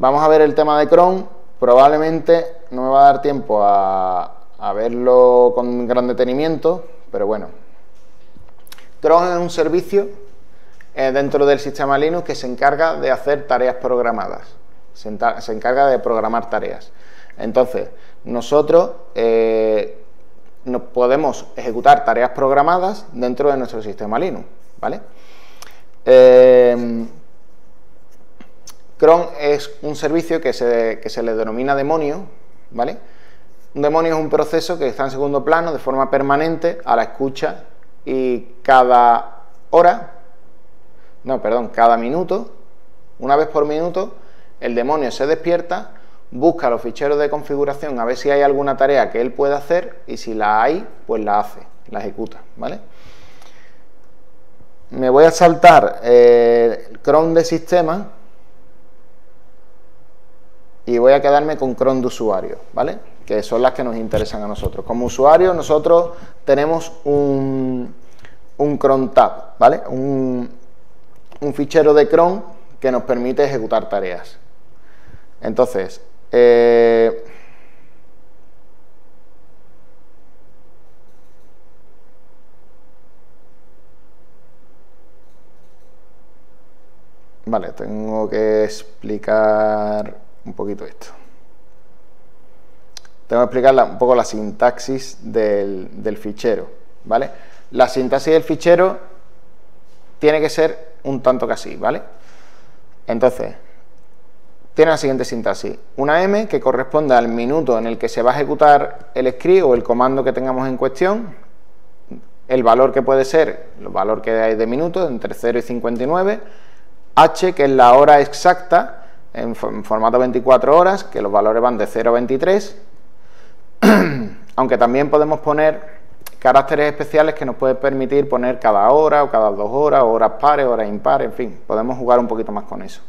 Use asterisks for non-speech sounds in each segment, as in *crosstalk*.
Vamos a ver el tema de Chrome. Probablemente no me va a dar tiempo a, verlo con gran detenimiento, pero bueno. Chrome es un servicio eh, dentro del sistema Linux que se encarga de hacer tareas programadas. Se, encarga de programar tareas. Entonces, nosotros eh, podemos ejecutar tareas programadas dentro de nuestro sistema Linux, ¿vale? Eh, cron es un servicio que se, que se le denomina demonio, ¿vale? Un demonio es un proceso que está en segundo plano de forma permanente a la escucha y cada hora, no, perdón, cada minuto, una vez por minuto, el demonio se despierta busca los ficheros de configuración a ver si hay alguna tarea que él pueda hacer y si la hay, pues la hace, la ejecuta, ¿vale? Me voy a saltar eh, cron de sistema y voy a quedarme con cron de usuario, ¿vale? Que son las que nos interesan a nosotros. Como usuario nosotros tenemos un, un cron tab, ¿vale? Un, un fichero de cron que nos permite ejecutar tareas. Entonces, eh, vale, tengo que explicar un poquito esto. Tengo que explicar un poco la sintaxis del, fichero, ¿vale? La sintaxis del fichero tiene que ser un tanto que así, ¿vale? Entonces, tiene la siguiente sintaxis. Una M que corresponde al minuto en el que se va a ejecutar el script o el comando que tengamos en cuestión, el valor que puede ser, el valor que hay de minuto, entre 0 y 59, H que es la hora exacta en formato 24 horas, que los valores van de 0 a 23, *clears throat* aunque también podemos poner caracteres especiales que nos pueden permitir poner cada hora o cada dos horas, horas pares, horas impares, en fin, podemos jugar un poquito más con eso.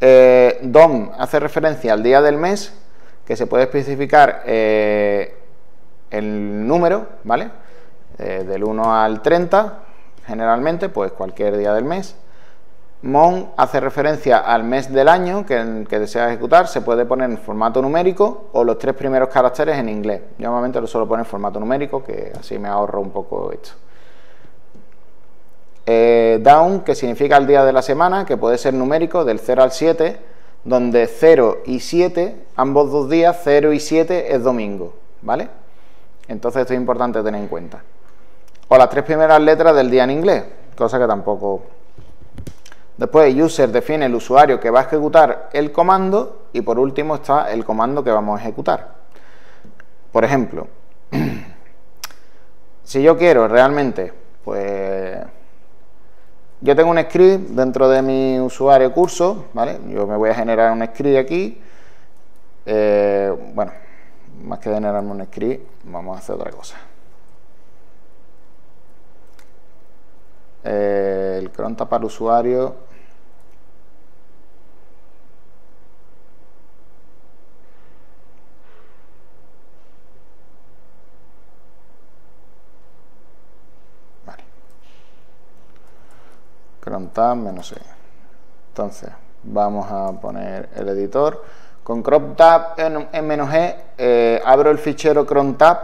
Eh, DOM hace referencia al día del mes, que se puede especificar eh, el número, ¿vale? Eh, del 1 al 30, generalmente, pues cualquier día del mes. MON hace referencia al mes del año que, desea ejecutar, se puede poner en formato numérico o los tres primeros caracteres en inglés. Yo normalmente lo suelo poner en formato numérico, que así me ahorro un poco esto. Eh, down, que significa el día de la semana, que puede ser numérico, del 0 al 7, donde 0 y 7, ambos dos días, 0 y 7 es domingo, ¿vale? Entonces esto es importante tener en cuenta. O las tres primeras letras del día en inglés, cosa que tampoco... Después, user define el usuario que va a ejecutar el comando y por último está el comando que vamos a ejecutar. Por ejemplo, *clears throat* si yo quiero realmente, pues yo tengo un script dentro de mi usuario curso, ¿vale? Yo me voy a generar un script aquí. Eh, bueno, más que generarme un script, vamos a hacer otra cosa. Eh, el cron para usuario cron tab menos e. Entonces, vamos a poner el editor. Con crop tab en, menos e, eh, abro el fichero cron tab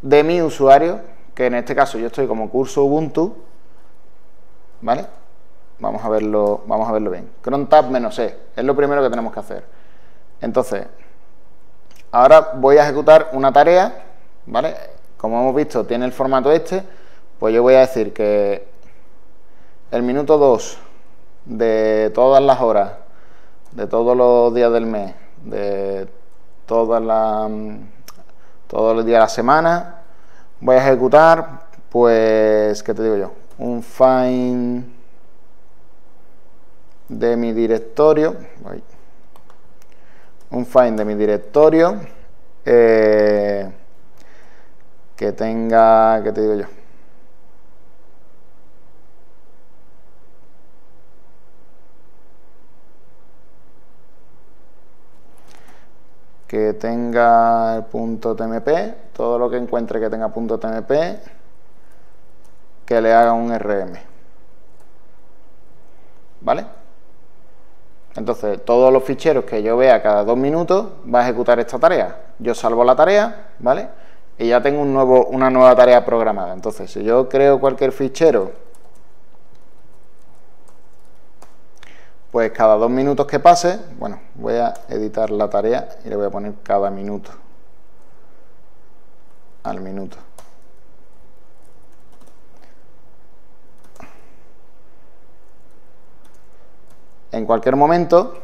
de mi usuario, que en este caso yo estoy como curso Ubuntu, ¿vale? Vamos a verlo, vamos a verlo bien. Cron tab menos e, es lo primero que tenemos que hacer. Entonces, ahora voy a ejecutar una tarea, ¿vale? Como hemos visto, tiene el formato este, pues yo voy a decir que el minuto 2 de todas las horas, de todos los días del mes, de todas las todos los días de la semana, voy a ejecutar, pues, ¿qué te digo yo? Un find de mi directorio, un find de mi directorio eh, que tenga, ¿qué te digo yo? que tenga el punto TMP, todo lo que encuentre que tenga punto TMP, que le haga un RM. ¿Vale? Entonces, todos los ficheros que yo vea cada dos minutos va a ejecutar esta tarea. Yo salvo la tarea, ¿vale? Y ya tengo un nuevo, una nueva tarea programada. Entonces, si yo creo cualquier fichero, pues cada dos minutos que pase, bueno, voy a editar la tarea y le voy a poner cada minuto. Al minuto. En cualquier momento,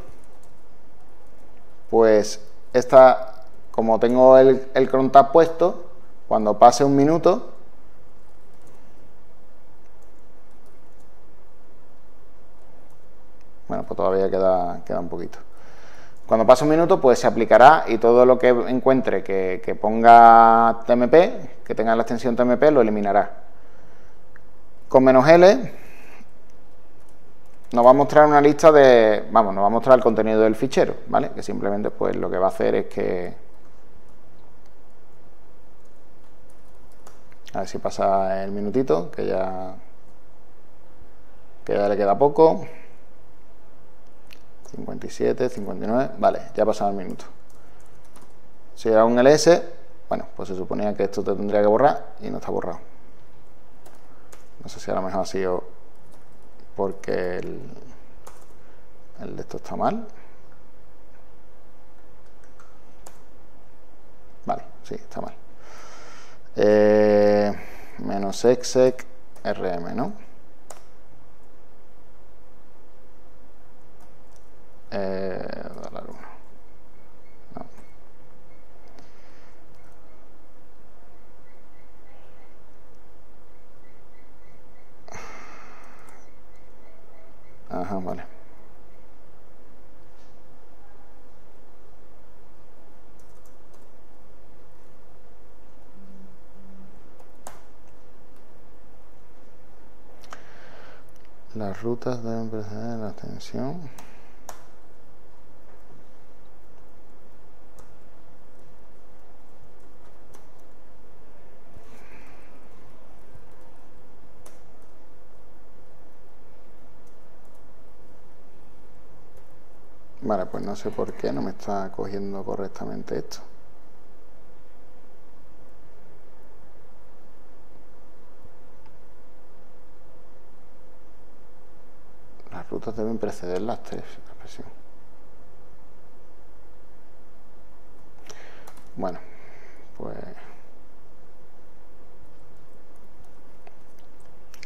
pues esta, como tengo el, el cron tab puesto, cuando pase un minuto, bueno, pues todavía queda, queda un poquito. Cuando pase un minuto, pues se aplicará y todo lo que encuentre que, que ponga TMP, que tenga la extensión TMP, lo eliminará. Con menos L nos va a mostrar una lista de, vamos, nos va a mostrar el contenido del fichero, ¿vale? Que simplemente pues lo que va a hacer es que, a ver si pasa el minutito, que ya, que ya le queda poco, 57, 59, vale, ya ha pasado el minuto. Si era un ls, bueno, pues se suponía que esto te tendría que borrar y no está borrado. No sé si a lo mejor ha sido porque el, el de esto está mal. Vale, sí, está mal. Eh, menos exec rm, ¿no? Eh, dólar 1. No. Ajá, vale. Las rutas deben preceder la extensión. Vale, pues no sé por qué no me está cogiendo correctamente esto. Las rutas deben preceder las tres expresión. Bueno, pues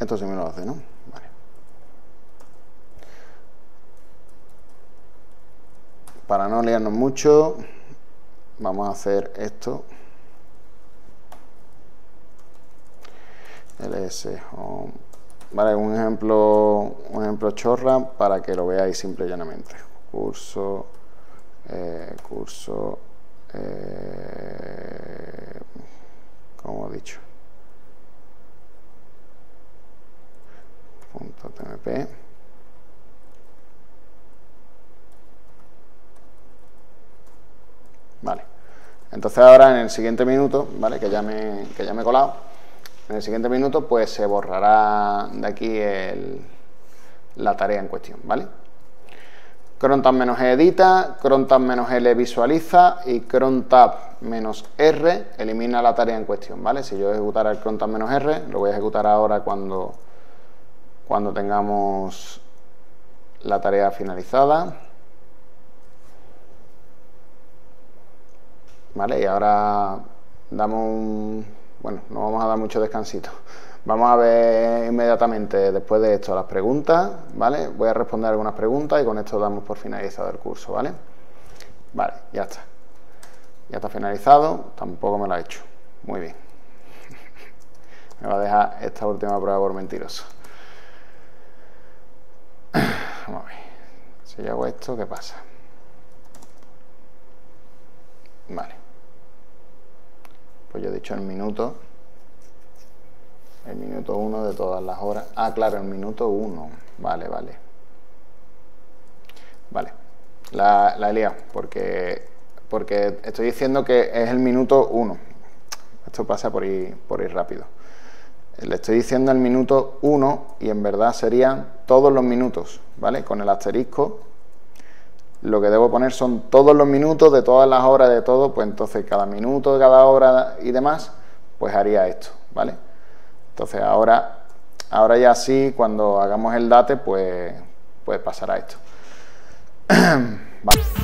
esto me lo hace, ¿no? Vale. Para no liarnos mucho, vamos a hacer esto. ls home. Vale, un ejemplo, un ejemplo chorra para que lo veáis simple y llanamente. Curso, eh, curso, eh, como he dicho. Punto tmp. Vale. Entonces ahora en el siguiente minuto, ¿vale? Que ya me, que ya me he colado, en el siguiente minuto pues se borrará de aquí la tarea en cuestión, ¿vale? crontab menos e edita, crontab menos L visualiza y crontab menos R elimina la tarea en cuestión, ¿vale? Si yo ejecutara el crontab menos R, lo voy a ejecutar ahora cuando, cuando tengamos la tarea finalizada. ¿Vale? Y ahora damos un... Bueno, no vamos a dar mucho descansito. Vamos a ver inmediatamente después de esto las preguntas, ¿vale? Voy a responder algunas preguntas y con esto damos por finalizado el curso, ¿vale? Vale, ya está. Ya está finalizado, tampoco me lo ha hecho. Muy bien. *laughs* me va a dejar esta última prueba por mentiroso. *clears throat* Vamos a ver. Si yo hago esto, ¿qué pasa? Vale. Pues yo he dicho el minuto. El minuto 1 de todas las horas. Ah, claro, el minuto 1. Vale, vale. Vale. La, la he liado porque, porque estoy diciendo que es el minuto 1. Esto pasa por ir, por ir rápido. Le estoy diciendo el minuto 1 y en verdad serían todos los minutos, ¿vale? Con el asterisco lo que debo poner son todos los minutos de todas las horas de todo, pues entonces cada minuto de cada hora y demás, pues haría esto, ¿vale? Entonces ahora, ahora ya sí, cuando hagamos el date, pues, pues pasará esto. *clears throat* vale.